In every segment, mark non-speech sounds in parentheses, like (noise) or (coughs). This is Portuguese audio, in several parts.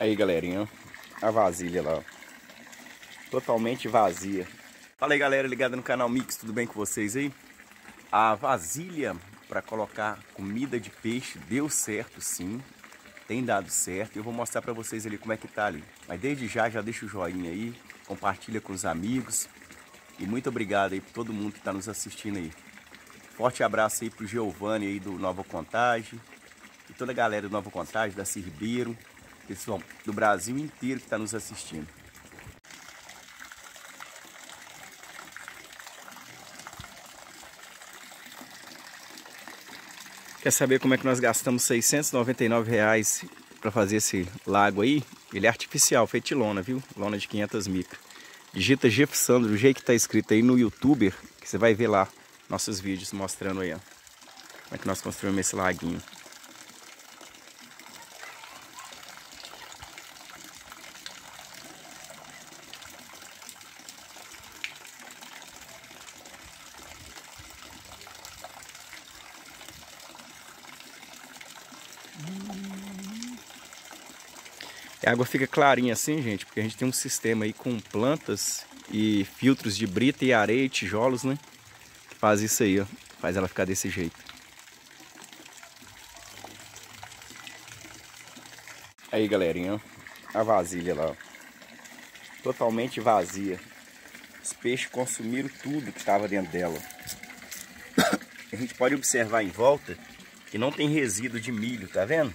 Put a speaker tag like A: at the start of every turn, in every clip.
A: Aí, galerinha, a vasilha lá. Totalmente vazia. Fala aí, galera, ligada no canal Mix, tudo bem com vocês aí? A vasilha para colocar comida de peixe deu certo, sim. Tem dado certo. Eu vou mostrar para vocês ali como é que tá ali. Mas desde já, já deixa o joinha aí, compartilha com os amigos. E muito obrigado aí por todo mundo que está nos assistindo aí. Forte abraço aí pro Giovanni aí do Nova Contagem. E toda a galera do Nova Contagem, da Ribeiro pessoal do Brasil inteiro que está nos assistindo. Quer saber como é que nós gastamos 699 reais para fazer esse lago aí? Ele é artificial, feito de lona, viu? Lona de 500 micro. Digita Jeff Sandro, do jeito que está escrito aí no YouTuber, que você vai ver lá nossos vídeos mostrando aí, ó. Como é que nós construímos esse laguinho. A água fica clarinha assim, gente, porque a gente tem um sistema aí com plantas e filtros de brita e areia e tijolos, né? Que faz isso aí, ó. Faz ela ficar desse jeito. Aí, galerinha. A vasilha lá, ó. Totalmente vazia. Os peixes consumiram tudo que estava dentro dela. (coughs) A gente pode observar em volta que não tem resíduo de milho, tá vendo?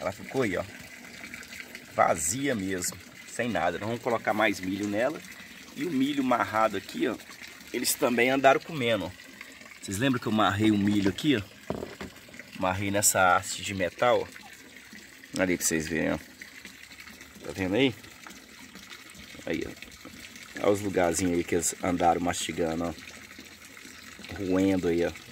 A: Ela ficou aí, ó. Vazia mesmo. Sem nada. Nós vamos colocar mais milho nela. E o milho marrado aqui, ó. Eles também andaram comendo, ó. Vocês lembram que eu marrei o milho aqui, ó? Marrei nessa haste de metal, ó. Ali pra vocês verem, ó. Tá vendo aí? Aí, ó. Olha os lugarzinhos aí que eles andaram mastigando, ó. Ruendo aí, ó.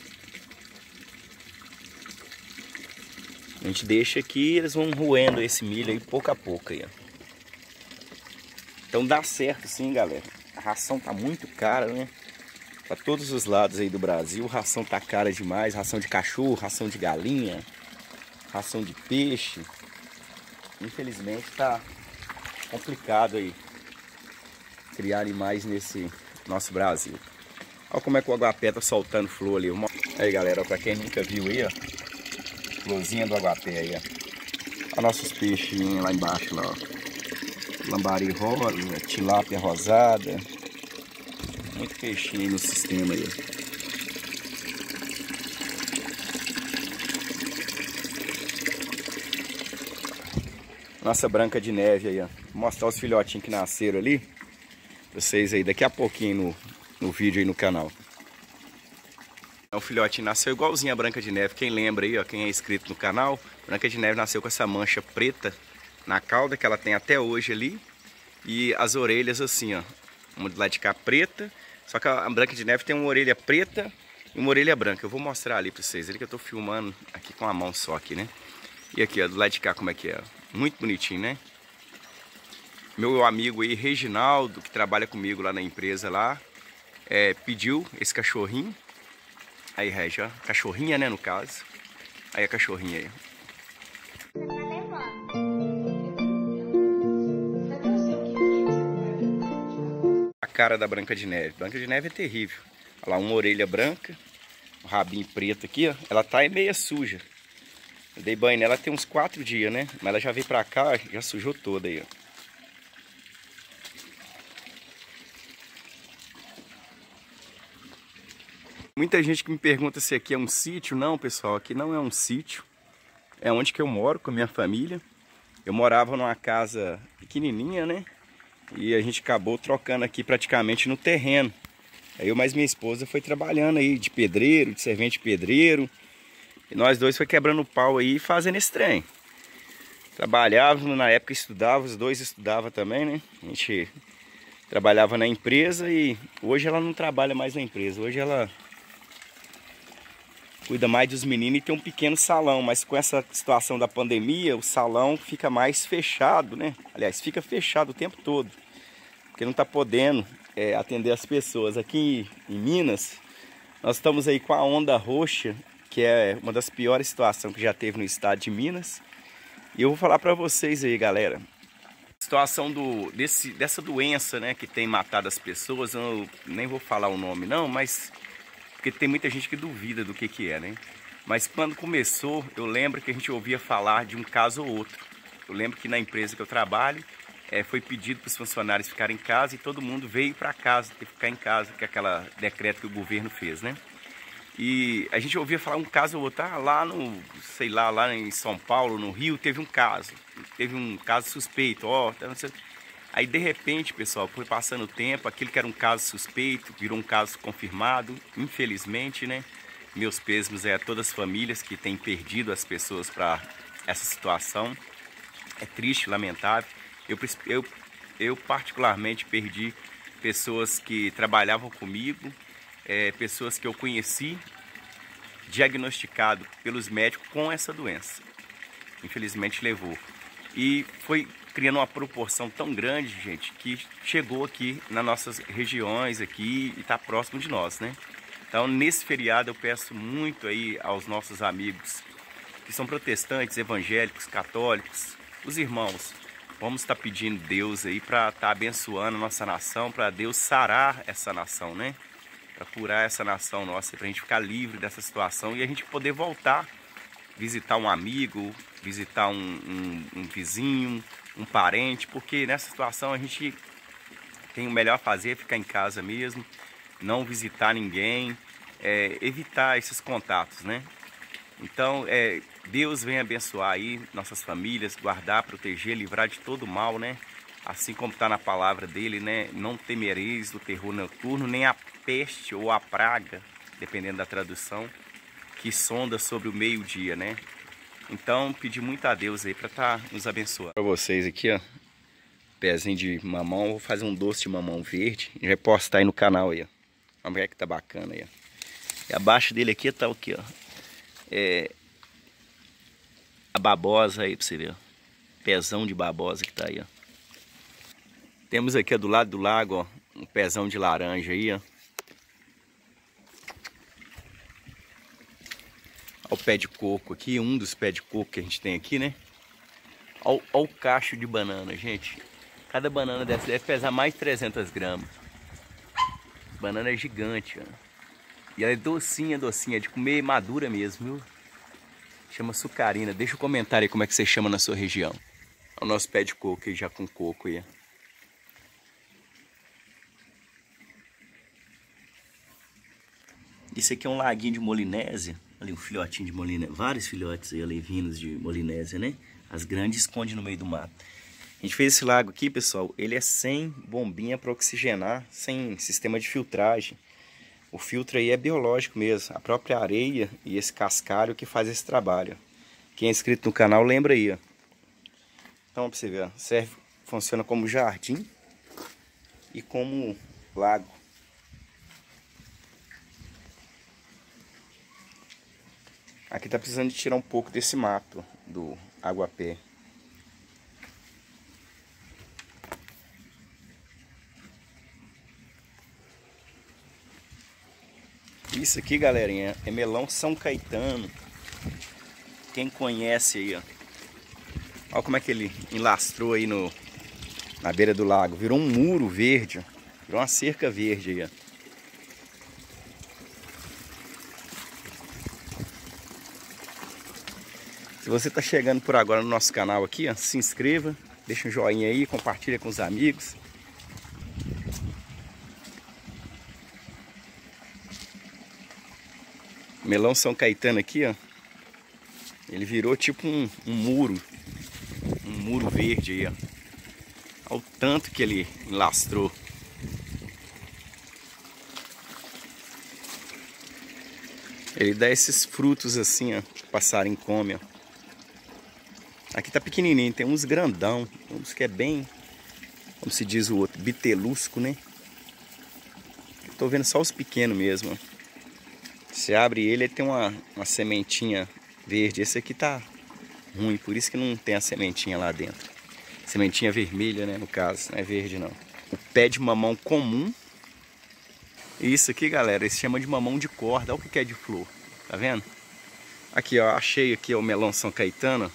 A: A gente deixa aqui eles vão roendo esse milho aí pouco a pouco aí, ó. Então dá certo sim, galera. A ração tá muito cara, né? Para todos os lados aí do Brasil, ração tá cara demais. Ração de cachorro, ração de galinha, ração de peixe. Infelizmente tá complicado aí criar animais nesse nosso Brasil. Olha como é que o aguapé tá soltando flor ali. Aí galera, para quem nunca viu aí, ó. Florzinha do aguapé aí. Olha nossos peixinhos lá embaixo, lá, ó. Lambari rosa, tilápia rosada. Muito peixinho no sistema aí, Nossa branca de neve aí, ó. Vou mostrar os filhotinhos que nasceram ali. Pra vocês aí, daqui a pouquinho no, no vídeo aí no canal. É um filhote nasceu igualzinho a Branca de Neve. Quem lembra aí, ó, quem é inscrito no canal, Branca de Neve nasceu com essa mancha preta na cauda que ela tem até hoje ali. E as orelhas assim, ó. Uma do lado de cá preta. Só que a Branca de Neve tem uma orelha preta e uma orelha branca. Eu vou mostrar ali pra vocês. Ali que eu tô filmando aqui com a mão só aqui, né? E aqui, ó, do lado de cá como é que é. Muito bonitinho, né? Meu amigo aí, Reginaldo, que trabalha comigo lá na empresa lá, é, pediu esse cachorrinho. Aí, Regia, cachorrinha, né, no caso. Aí a cachorrinha aí. A cara da Branca de Neve. Branca de Neve é terrível. Olha lá, uma orelha branca, um rabinho preto aqui, ó. Ela tá meia suja. Eu dei banho nela tem uns quatro dias, né? Mas ela já veio pra cá, já sujou toda aí, ó. Muita gente que me pergunta se aqui é um sítio. Não, pessoal, aqui não é um sítio. É onde que eu moro com a minha família. Eu morava numa casa pequenininha, né? E a gente acabou trocando aqui praticamente no terreno. Aí eu mais minha esposa foi trabalhando aí de pedreiro, de servente pedreiro. E nós dois foi quebrando pau aí fazendo esse trem. Trabalhávamos, na época estudávamos, os dois estudavam também, né? A gente trabalhava na empresa e hoje ela não trabalha mais na empresa. Hoje ela cuida mais dos meninos e tem um pequeno salão, mas com essa situação da pandemia, o salão fica mais fechado, né? Aliás, fica fechado o tempo todo, porque não está podendo é, atender as pessoas. Aqui em Minas, nós estamos aí com a onda roxa, que é uma das piores situações que já teve no estado de Minas. E eu vou falar para vocês aí, galera. A situação do, desse, dessa doença, né, que tem matado as pessoas, eu nem vou falar o nome não, mas porque tem muita gente que duvida do que que é, né? Mas quando começou, eu lembro que a gente ouvia falar de um caso ou outro. Eu lembro que na empresa que eu trabalho, é, foi pedido para os funcionários ficarem em casa e todo mundo veio para casa, ter que ficar em casa, que é aquela decreto que o governo fez, né? E a gente ouvia falar um caso ou outro, ah, lá no, sei lá, lá em São Paulo, no Rio, teve um caso, teve um caso suspeito, ó, tá, aí de repente, pessoal, foi passando o tempo, aquilo que era um caso suspeito, virou um caso confirmado, infelizmente, né? Meus pêsames é a todas as famílias que têm perdido as pessoas para essa situação, é triste, lamentável, eu, eu, eu particularmente perdi pessoas que trabalhavam comigo, é, pessoas que eu conheci diagnosticado pelos médicos com essa doença. Infelizmente levou. E foi criando uma proporção tão grande, gente, que chegou aqui nas nossas regiões aqui e está próximo de nós, né? Então, nesse feriado eu peço muito aí aos nossos amigos que são protestantes, evangélicos, católicos, os irmãos, vamos estar tá pedindo Deus aí para estar tá abençoando a nossa nação, para Deus sarar essa nação, né? para curar essa nação nossa, para a gente ficar livre dessa situação e a gente poder voltar, visitar um amigo, visitar um, um, um vizinho, um parente, porque nessa situação a gente tem o melhor a fazer, ficar em casa mesmo, não visitar ninguém, é, evitar esses contatos, né? Então, é, Deus vem abençoar aí nossas famílias, guardar, proteger, livrar de todo mal, né? Assim como está na palavra dele, né? Não temereis do terror noturno, nem a peste ou a praga, dependendo da tradução, que sonda sobre o meio-dia, né? Então, pedi muito a Deus aí para estar tá nos abençoando. Para vocês aqui, ó, pezinho de mamão, vou fazer um doce de mamão verde e vai postar aí no canal aí, ó. Ver que tá bacana aí, ó. E abaixo dele aqui tá o que, ó? É a babosa aí para você ver, ó. Pezão de babosa que tá aí, ó. Temos aqui ó, do lado do lago, ó, um pezão de laranja aí, ó. O pé de coco aqui, um dos pés de coco que a gente tem aqui, né? Olha, o cacho de banana, gente. Cada banana dessa deve pesar mais de 300 gramas. Banana é gigante, ó. E ela é docinha, docinha, de comer madura mesmo, viu? Chama sucarina. Deixa o um comentário aí como é que você chama na sua região. O nosso pé de coco aí, já com coco aí. Isso aqui é um laguinho de molinésia ali um filhotinho de molinésia, vários filhotes aí alevinos de molinésia, né? As grandes esconde no meio do mato. A gente fez esse lago aqui, pessoal, ele é sem bombinha para oxigenar, sem sistema de filtragem. O filtro aí é biológico mesmo, a própria areia e esse cascalho que faz esse trabalho. Quem é inscrito no canal lembra aí, ó. Então, pra você ver, serve, funciona como jardim e como lago. Aqui tá precisando de tirar um pouco desse mato do aguapé. Isso aqui, galerinha, é melão São Caetano. Quem conhece aí, ó. Olha como é que ele enlastrou aí no, na beira do lago. Virou um muro verde, ó. Virou uma cerca verde aí, ó. Você está chegando por agora no nosso canal aqui, se inscreva, deixa um joinha aí, compartilha com os amigos. Melão São Caetano aqui, ó. Ele virou tipo um, um muro. Um muro verde aí, ó. Olha o tanto que ele lastrou. Ele dá esses frutos assim, ó. Que o passarinho come, ó. Aqui tá pequenininho, tem uns grandão, uns que é bem, como se diz o outro, bitelusco, né? Tô vendo só os pequenos mesmo. Você abre ele, ele tem uma, uma sementinha verde. Esse aqui tá ruim, por isso que não tem a sementinha lá dentro. Sementinha vermelha, né, no caso, não é verde não. O pé de mamão comum. Isso aqui, galera, eles chamam de mamão de corda. Olha o que é de flor, tá vendo? Aqui, ó, achei aqui ó, o melão São Caetano.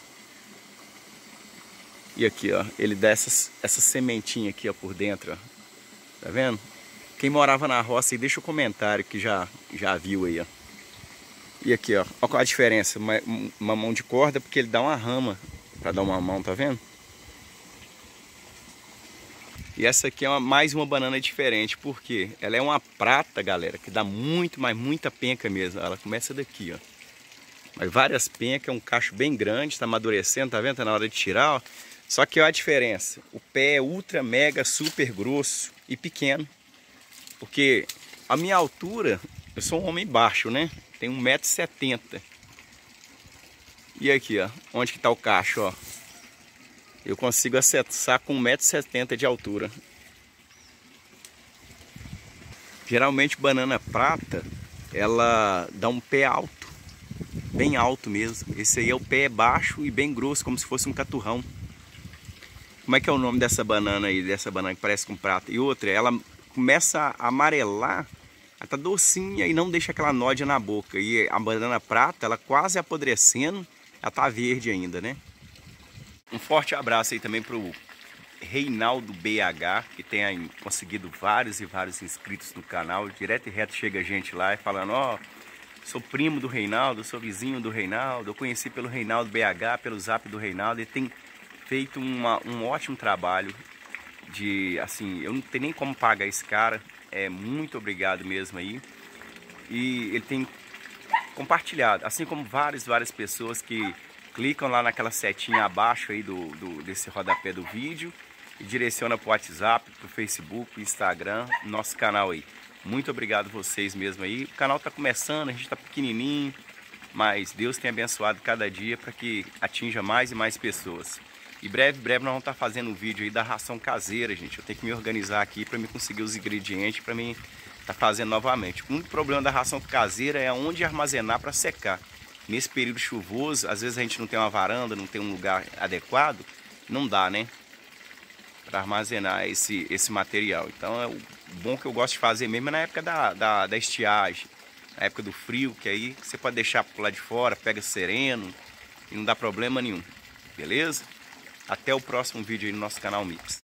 A: E aqui, ó, ele dá essas, essa sementinha aqui, ó, por dentro, ó. Tá vendo? Quem morava na roça aí, deixa o um comentário que já, já viu aí, ó. E aqui, ó, olha qual a diferença. Uma, uma mão de corda, porque ele dá uma rama para dar uma mão, tá vendo? E essa aqui é uma, mais uma banana diferente, porque ela é uma prata, galera, que dá muito, mas muita penca mesmo. Ela começa daqui, ó. Mas várias pencas, é um cacho bem grande, está amadurecendo, tá vendo? Tá na hora de tirar, ó. Só que olha a diferença. O pé é ultra, mega, super grosso e pequeno. Porque a minha altura, eu sou um homem baixo, né? Tenho 1,70m. E aqui, ó, onde que tá o cacho, ó eu consigo acessar com 1,70m de altura. Geralmente banana prata, ela dá um pé alto, bem alto mesmo. Esse aí é o pé baixo e bem grosso, como se fosse um caturrão. Como é que é o nome dessa banana aí, dessa banana que parece com prata? E outra, ela começa a amarelar, ela tá docinha e não deixa aquela nódia na boca. E a banana prata, ela quase apodrecendo, ela tá verde ainda, né? Um forte abraço aí também pro Reinaldo BH, que tem conseguido vários e vários inscritos no canal. Direto e reto chega gente lá e falando, ó, oh, sou primo do Reinaldo, sou vizinho do Reinaldo, eu conheci pelo Reinaldo BH, pelo zap do Reinaldo, ele tem feito uma, um ótimo trabalho de, assim, eu não tenho nem como pagar esse cara, é muito obrigado mesmo aí. E ele tem compartilhado, assim como várias, várias pessoas que clicam lá naquela setinha abaixo aí do, do desse rodapé do vídeo e direciona para o WhatsApp, para o Facebook, Instagram, nosso canal aí. Muito obrigado vocês mesmo aí. O canal está começando, a gente está pequenininho, mas Deus tem abençoado cada dia para que atinja mais e mais pessoas. E breve, breve nós vamos estar tá fazendo um vídeo aí da ração caseira, gente. Eu tenho que me organizar aqui para me conseguir os ingredientes para mim estar tá fazendo novamente. O único problema da ração caseira é onde armazenar para secar nesse período chuvoso, às vezes a gente não tem uma varanda, não tem um lugar adequado, não dá, né? Para armazenar esse, esse material. Então é o bom que eu gosto de fazer mesmo é na época da, da, da estiagem, na época do frio, que aí você pode deixar lá de fora, pega sereno e não dá problema nenhum. Beleza? Até o próximo vídeo aí no nosso canal Mix.